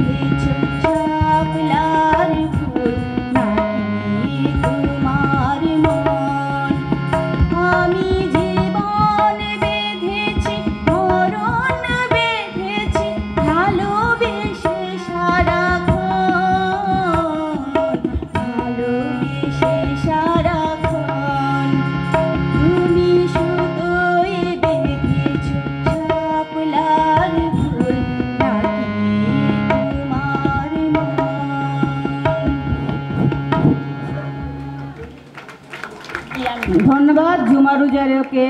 nature. ধন্যবাদ জুমারুজারকে